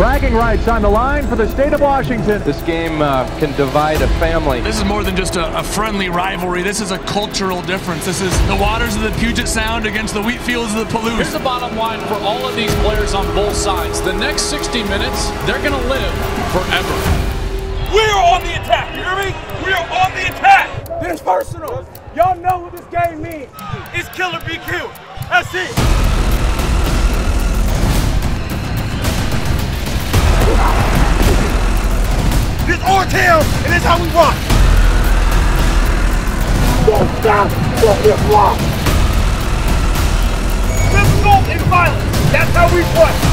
Bragging rights on the line for the state of Washington. This game uh, can divide a family. This is more than just a, a, friendly rivalry. This is a cultural difference. This is the waters of the Puget Sound against the wheat fields of the Palouse. Here's the bottom line for all of these players on both sides. The next 60 minutes, they're going to live forever. We are on the attack. You hear me? We are on the attack. It's personal. Y'all know what this game means. It's kill or be killed. That's it. your and that's how we rock. Don't stop, don't get blocked. Revolt and violent. that's how we fight.